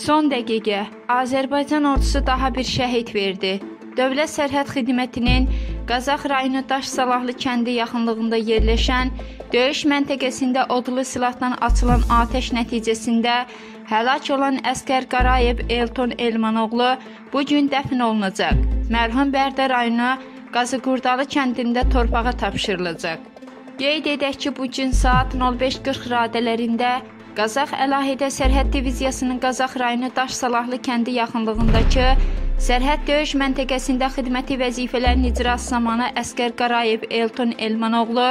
Son dəqiqə Azərbaycan ordusu daha bir şəhid verdi. Dövlət Sərhəd Xidmətinin Qazax rayonu Daş Salahlı kəndi yaxınlığında yerləşən döyüş məntəqəsində odlu silahdan açılan atəş nəticəsində həlak olan əskər Qarayev Elton Elmanoğlu bu gün dəfn olunacaq. Mərhum Bərdə rayonu Qazıqurdalı kəndində torpağa tapşırılacaq. Qeyd edək ki, bu gün saat 05:40 radələrində Qazax Əlahədə Sərhəd Diviziyasının Qazax rayonu Daş Salahlı kəndi yaxınlığındakı sərhəd döyüş məntəqəsində xidməti vəzifələrin icrası zamanı əskər Qarayev Elton Elmanoğlu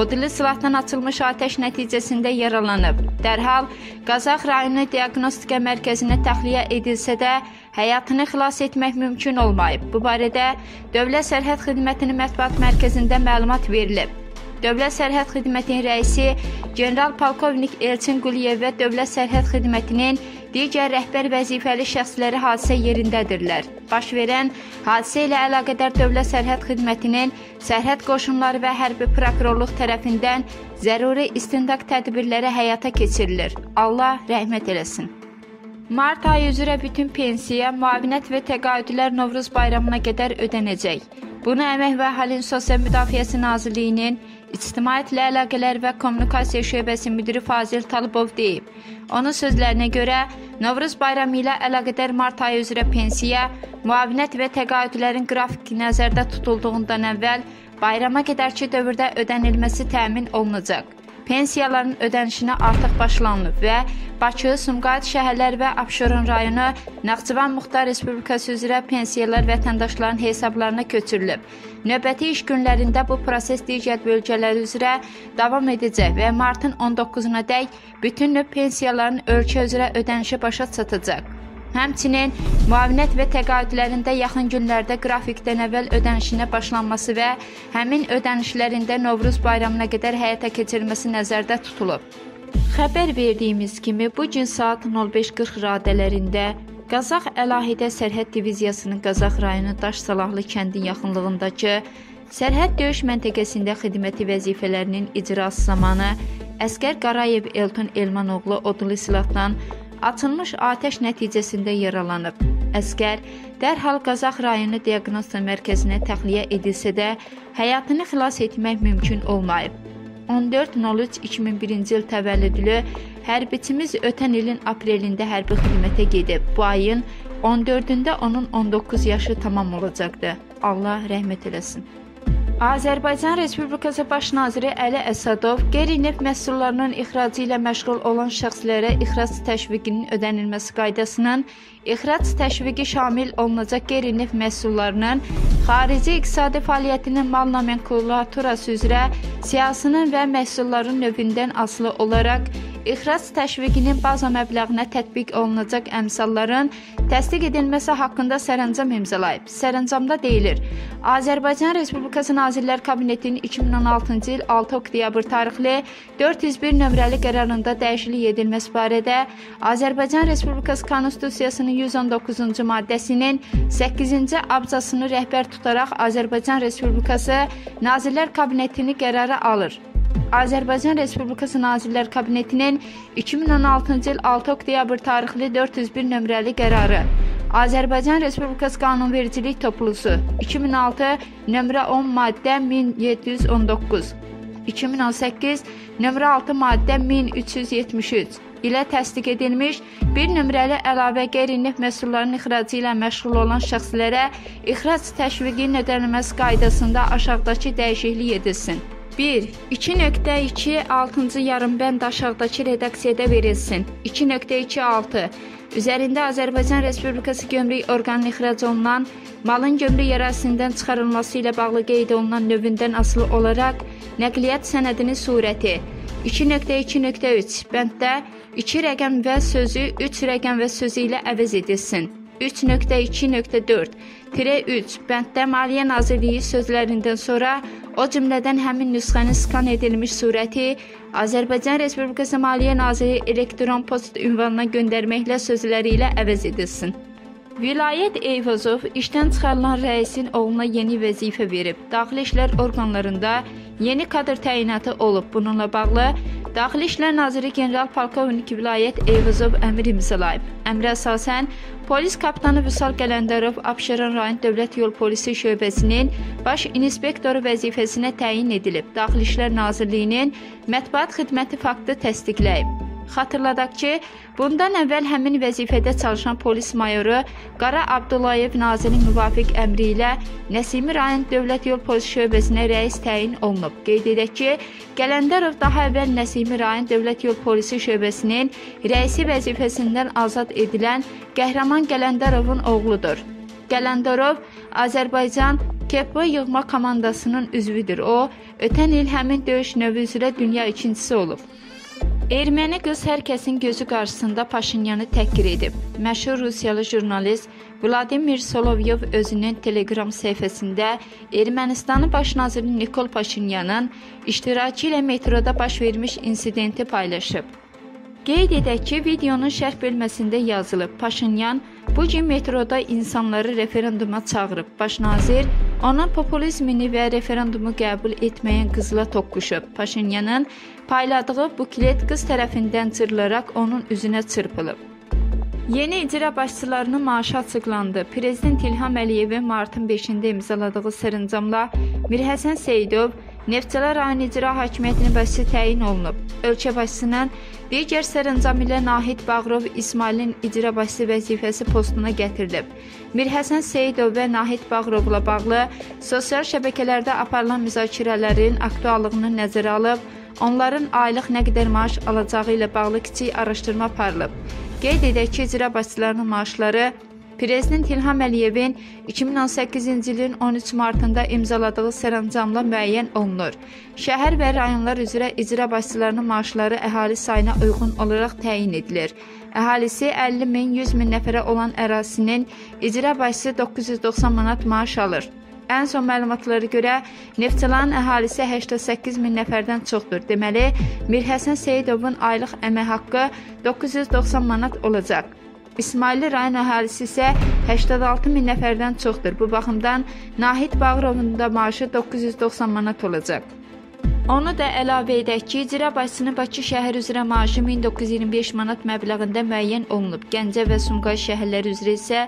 odlu silahdan açılmış atəş nəticəsində yaralanıb. Dərhal Qazax rayonu diaqnostika mərkəzinə təxliyə edilsə də həyatını xilas etmək mümkün olmayıb. Bu barədə Dövlət Sərhəd Xidmətinin mətbuat mərkəzində məlumat verilib. Dövlət Sərhəd Xidmətinin rəisi general polkovnik Elçin Quliyev və Dövlət Sərhəd Xidmətinin digər rəhbər vəzifəli şəxsləri hadisə yerindədirlər. Baş verən hadisə ilə əlaqədar Dövlət Sərhəd Xidmətinin sərhəd qoşunları və hərbi prokurorluq tərəfindən zəruri istintaq tədbirləri həyata keçirilir. Allah rəhmət eləsin. Mart ayı üzrə bütün pensiya, müavinət və təqaüdlər Novruz bayramına qədər ödənəcək. Bunu Əmək və Əhalinin Sosial Müdafiəsi Nazirliyinin İctimaiyyətlə Əlaqələr və Kommunikasiya şöbəsi müdiri Fazil Talıbov deyib. Onun sözlərinə görə Novruz bayramı ilə əlaqədar mart ayı üzrə pensiya, müavinət və təqaüdlərin qrafiki nəzərdə tutulduğundan əvvəl bayrama qədərki dövrdə ödənilməsi təmin olunacaq. Pensiyaların ödənişinə artıq başlanılıb və Bakı, Sumqayıt şəhərlər və Abşeron rayonu Naxçıvan Muxtar Respublikası üzrə pensiyalar vətəndaşların hesablarına köçürülüb. Növbəti iş günlərində bu proses digər bölgələr üzrə davam edəcək və martın 19-na dək bütün növ pensiyaların ölkə üzrə ödənişi başa çatacaq. Həmçinin müavinət və təqaüdlərində yaxın günlərdə qrafikdən əvvəl ödənişinə başlanması və həmin ödənişlərində Novruz bayramına qədər həyata keçirilməsi nəzərdə tutulub. Xəbər verdiyimiz kimi bu gün saat 05:40 radələrində Qazax Əlahədə Sərhəd Diviziyasının Qazax rayonu Daş Salahlı kəndin yaxınlığındakı sərhəd döyüş məntəqəsində xidməti vəzifələrinin icrası zamanı Əskər Qarayev Elton Elmanoğlu odlu silahdan açılmış atəş nəticəsində yaralanıb. Əskər dərhal Qazax rayonu diaqnostika mərkəzinə təxliyə edilsə də, həyatını xilas etmək mümkün olmayıb. 14.03.2001-ci il təvəllüdlü hərbiçimiz ötən ilin aprelində hərbi xidmətə gedib. Bu ayın 14-də onun 19 yaşı tamam olacaqdı. Allah rəhmət eləsin. Azərbaycan Respublikası Baş naziri Əli Əsədov qeyri-neft məhsullarının ixracı ilə məşğul olan şəxslərə ixrac təşviqinin ödənilməsi qaydasının ixrac təşviqi şamil olunacaq qeyri-neft məhsullarının xarici iqtisadi fəaliyyətinin mal nomenklaturası üzrə siyasının və məhsulların növündən asılı olaraq ixrac təşviqinin baza məbləğinə tətbiq olunacaq əmsalların təsdiq edilməsi haqqında sərəncam imzalayıb. Sərəncamda deyilir: Azərbaycan Respublikası Nazirlər Kabinetinin 2016-cı il 6 oktyabr tarixli 401 nömrəli qərarında dəyişiklik edilməsi barədə Azərbaycan Respublikası Konstitusiyasının 119-cu maddəsinin 8-ci abzasını rəhbər tutaraq Azərbaycan Respublikası Nazirlər Kabinetini qərara alır. Azərbaycan Respublikası Nazirlər Kabinetinin 2016-cı il 6 oktyabr tarixli 401 nömrəli qərarı Azərbaycan Respublikası Qanunvericilik Toplusu 2006 nömrə 10 maddə 1719 2018 nömrə 6 maddə 1373 ilə təsdiq edilmiş bir nömrəli əlavə qeyri-neft məhsullarının ixracı ilə məşğul olan şəxslərə ixrac təşviqinin ödənilməsi qaydasında aşağıdakı dəyişiklik edilsin. 1. 2.2 6-cı yarımbənd aşağıdakı redaksiyada verilsin. 2.2.6 Üzərində Azərbaycan Respublikası gömrük orqanının ixrac olunan malın gömrük ərazisindən çıxarılması ilə bağlı qeyd olunan növündən asılı olaraq nəqliyyat sənədinin surəti 2.2.3 bənddə 2 rəqəm və sözü 3 rəqəm və sözü ilə əvəz edilsin. 3.2.4 3 bənddə Maliyyə Nazirliyi sözlərindən sonra o cümlədən həmin nüsxənin skan edilmiş surəti Azərbaycan Respublikası Maliyyə Naziri elektron post ünvanına göndərməklə sözləri ilə əvəz edilsin. Vilayət Eyvazov işdən çıxarılan rəisin oğluna yeni vəzifə verib. Daxili İşlər orqanlarında yeni kadr təyinatı olub. Bununla bağlı Daxili İşlər Naziri general polkovnik Vilayət Eyvazov əmr imzalayıb. Əmrə əsasən polis kapitanı Vüsal Qələndərov Abşeron rayon Dövlət Yol Polisi şöbəsinin baş inspektoru vəzifəsinə təyin edilib. Daxili İşlər Nazirliyinin mətbuat xidməti faktı təsdiqləyib. Xatırladaq ki, bundan əvvəl həmin vəzifədə çalışan polis mayoru Qara Abdullayev nazirin müvafiq əmri ilə Nəsimi rayon Dövlət Yol Polis şöbəsinə rəis təyin olunub. Qeyd edək ki, Gələndərov daha əvvəl Nəsimi rayon Dövlət Yol Polisi şöbəsinin rəisi vəzifəsindən azad edilən Qəhrəman Gələndərovun oğludur. Gələndərov Azərbaycan KP yığma komandasının üzvüdür. O, ötən il həmin döyüş növü üzrə dünya ikincisi olub. Erməni qız hər kəsin gözü qarşısında Paşinyanı təhqir edib. Məşhur Rusiyalı jurnalist Vladimir Solovyov özünün Telegram səhifəsində Ermənistanın baş naziri Nikol Paşinyanın iştirakı ilə metroda baş vermiş insidenti paylaşıb. Qeyd edək ki, videonun şərh bölməsində yazılıb. Paşinyan bu gün metroda insanları referenduma çağırıb. Baş nazir onun populizmini və referendumu qəbul etməyən qızla toqquşub. Paşinyanın payladığı buklet qız tərəfindən cırılaraq onun üzünə çırpılıb. Yeni icra başçılarının maaşı açıqlandı. Prezident İlham Əliyevin martın 5-də imzaladığı sərəncamla Mirhəsən Seyidov Neftçala rayon icra hakimiyyətinin başçısı təyin olunub. Ölkə başçısının digər sərəncam ilə Nahid Bağırov İsmailin icra başçısı vəzifəsi postuna gətirilib. Mirhəsən Seyidov və Nahid Bağırovla bağlı sosial şəbəkələrdə aparılan müzakirələrin aktuallığını nəzərə alıb, onların aylıq nə qədər maaş alacağı ilə bağlı kiçik araşdırma aparılıb. Qeyd edək ki, icra başçılarının maaşları Prezident İlham Əliyevin 2018-ci ilin 13 martında imzaladığı sərəncamla müəyyən olunur. Şəhər və rayonlar üzrə icra başçılarının maaşları əhali sayına uyğun olaraq təyin edilir. Əhalisi 50 min, 100 min nəfərə olan ərazisinin icra başçısı 990 manat maaş alır. Ən son məlumatlara görə Neftçalanın əhalisi 88 min nəfərdən çoxdur. Deməli, Mirhəsən Seyidovun aylıq əmək haqqı 990 manat olacaq. İsmailli rayon əhalisi isə 86 min nəfərdən çoxdur. Bu baxımdan Nahid Bağırovun da maaşı 990 manat olacaq. Onu da əlavə edək ki, icra başçısının Bakı şəhər üzrə maaşı 1925 manat məbləğində müəyyən olunub. Gəncə və Sumqayıt şəhərləri üzrə isə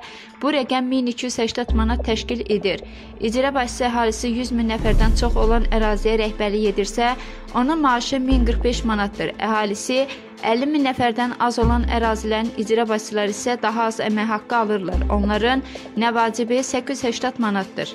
bu rəqəm 1280 manat təşkil edir. İcra başçısı əhalisi 100 min nəfərdən çox olan əraziyə rəhbərlik edirsə, onun maaşı 1045 manatdır. Əhalisi 50 min nəfərdən az olan ərazilərin icra başçıları isə daha az əmək haqqı alırlar. Onların nə vacibi 880 manatdır.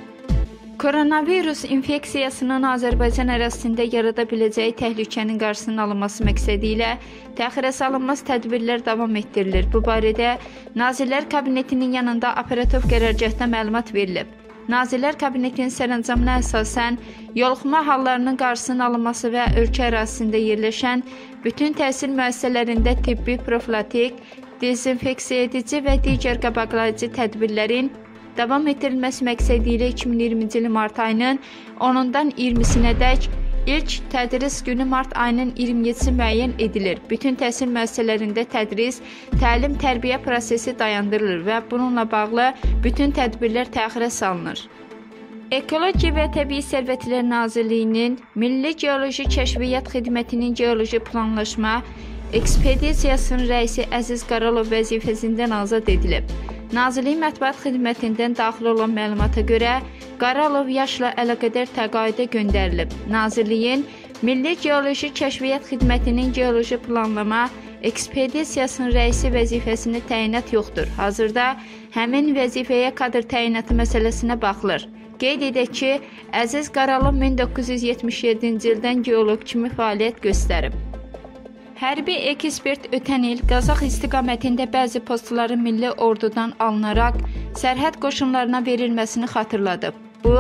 Koronavirus infeksiyasının Azərbaycan ərazisində yarada biləcəyi təhlükənin qarşısının alınması məqsədi ilə təxirə salınmaz tədbirlər davam etdirilir. Bu barədə Nazirlər Kabinetinin yanında operativ qərargahda məlumat verilib. Nazirlər Kabinetinin sərəncamına əsasən yoluxma hallarının qarşısının alınması və ölkə ərazisində yerləşən bütün təhsil müəssisələrində tibbi profilaktik, dezinfeksiya edici və digər qabaqlayıcı tədbirlərin davam etdirilməsi məqsədi ilə 2020-ci il mart ayının 10-dan 20-sinədək ilk tədris günü mart ayının 27-si müəyyən edilir. Bütün təhsil müəssisələrində tədris, təlim-tərbiyə prosesi dayandırılır və bununla bağlı bütün tədbirlər təxirə salınır. Ekologiya və Təbii Sərvətlər Nazirliyinin Milli Geoloji Kəşfiyyat Xidmətinin geoloji planlaşma ekspedisiyasının rəisi Əziz Qaralov vəzifəsindən azad edilib. Nazirlik mətbuat xidmətindən daxil olan məlumata görə Qaralov yaşla əlaqədar təqaüdə göndərilib. Nazirliyin Milli Geoloji Kəşfiyyat Xidmətinin geoloji planlama ekspedisiyasının rəisi vəzifəsinə təyinat yoxdur. Hazırda həmin vəzifəyə kadr təyinatı məsələsinə baxılır. Qeyd edək ki, Əziz Qaralov 1977-ci ildən geoloq kimi fəaliyyət göstərib. Hərbi ekspert ötən il Qazax istiqamətində bəzi postların milli ordudan alınaraq sərhəd qoşunlarına verilməsini xatırladıb. Bu,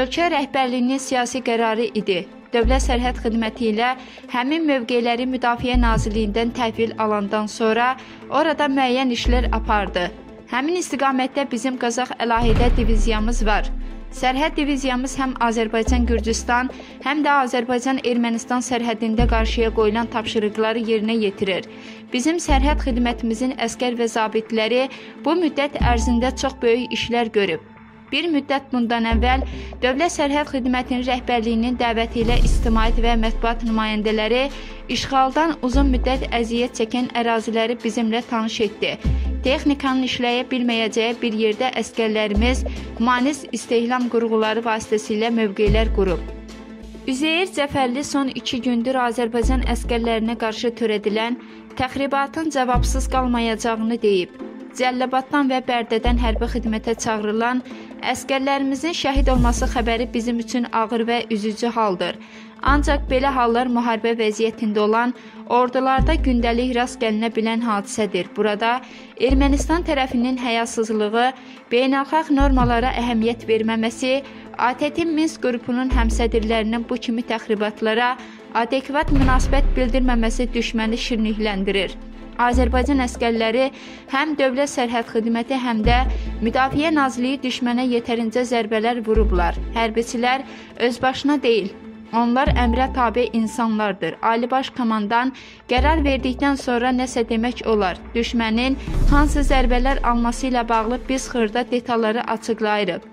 ölkə rəhbərliyinin siyasi qərarı idi. Dövlət Sərhəd Xidməti ilə həmin mövqeləri Müdafiə Nazirliyindən təhvil alandan sonra orada müəyyən işlər apardı. Həmin istiqamətdə bizim Qazax əlahədə diviziyamız var. Sərhəd diviziyamız həm Azərbaycan-Gürcüstan, həm də Azərbaycan-Ermənistan sərhədində qarşıya qoyulan tapşırıqları yerinə yetirir. Bizim sərhəd xidmətimizin əskər və zabitləri bu müddət ərzində çox böyük işlər görüb. Bir müddət bundan əvvəl Dövlət Sərhəd Xidmətinin rəhbərliyinin dəvəti ilə ictimaiyyət və mətbuat nümayəndələri işğaldan uzun müddət əziyyət çəkən əraziləri bizimlə tanış etdi. Texnikanın işləyə bilməyəcəyi bir yerdə əskərlərimiz humanist istehlam qurğuları vasitəsilə mövqelər qurub. Üzeyir Cəfərli son 2 gündür Azərbaycan əskərlərinə qarşı törədilən təxribatın cavabsız qalmayacağını deyib. Cəlilabaddan və Bərdədən hərbi xidmətə çağırılan əskərlərimizin şəhid olması xəbəri bizim üçün ağır və üzücü haldır. Ancaq belə hallar müharibə vəziyyətində olan ordularda gündəlik rast gəlinə bilən hadisədir. Burada Ermənistan tərəfinin həyasızlığı, beynəlxalq normalara əhəmiyyət verməməsi, ATƏT Minsk qrupunun həmsədrlərinin bu kimi təxribatlara adekvat münasibət bildirməməsi düşməni şirinlikləndirir. Azərbaycan əskərləri həm Dövlət Sərhəd Xidməti, həm də Müdafiə Nazirliyi düşmənə yetərincə zərbələr vurublar. Hərbiçilər özbaşına deyil, Onlar əmrə tabe insanlardır. Ali Baş Komandan qərar verdikdən sonra nəsə demək olar. Düşmənin hansı zərbələr alması ilə bağlı biz xırda detalları açıqlayırıq.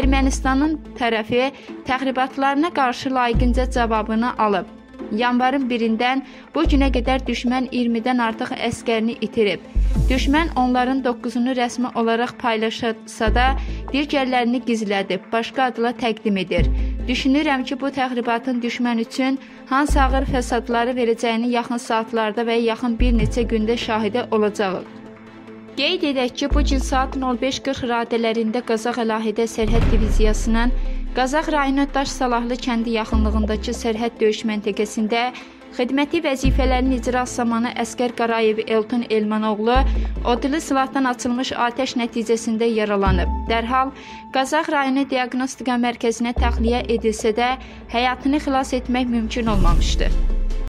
Ermənistanın tərəfi təxribatlarına qarşı layiqincə cavabını alıb. Yanvarın 1-dən bu günə qədər düşmən 20-dən artıq əskərini itirib. Düşmən onların 9-unu rəsmi olaraq paylaşsa da, digərlərini gizlədib, başqa adla təqdim edir. Düşünürəm ki, bu təxribatın düşmən üçün hansı ağır fəsadları verəcəyini yaxın saatlarda və yaxın bir neçə gündə şahidi olacağıq. Qeyd edək ki, bu gün saat 05:40 radələrində Qazax Əlahədə Sərhəd Diviziyasının Qazax rayonu Daş Salahlı kəndi yaxınlığındakı sərhəd döyüş məntəqəsində xidməti vəzifələrin icrası zamanı əskər Qarayev Elton Elmanoğlu odlu silahdan açılmış atəş nəticəsində yaralanıb. Dərhal Qazax rayonu diaqnostika mərkəzinə təxliyə edilsə də həyatını xilas etmək mümkün olmamışdı.